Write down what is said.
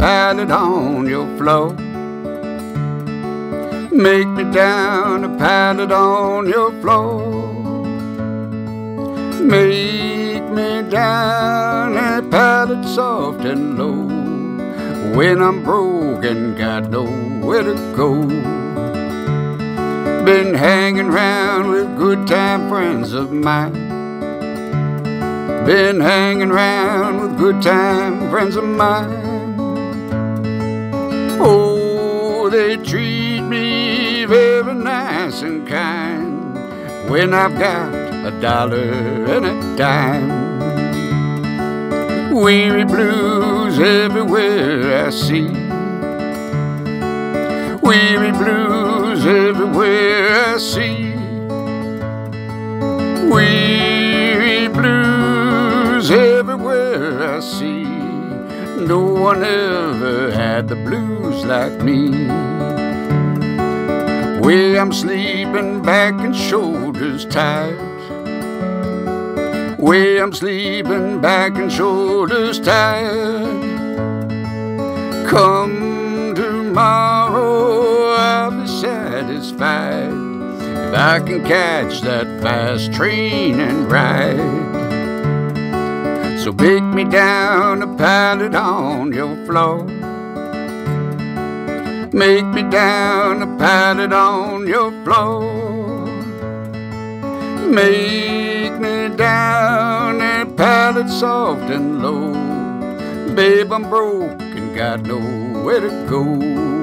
pallet on your floor. Make me down a pallet on your floor. Make me down a pallet soft and low. When I'm broke and got nowhere to go. Been hanging around with good time friends of mine. Been hanging around with good time friends of mine. Oh, they treat me very nice and kind when I've got a dollar and a dime. Weary blues everywhere I see. Weary blues everywhere I see. See. No one ever had the blues like me. Way I'm sleeping back and shoulders tired. Way I'm sleeping back and shoulders tired. Come tomorrow, I'll be satisfied if I can catch that fast train and ride. So pick me down a pallet on your floor. Make me down a pallet on your floor. Make me down a pallet soft and low. Babe, I'm broke and got nowhere to go.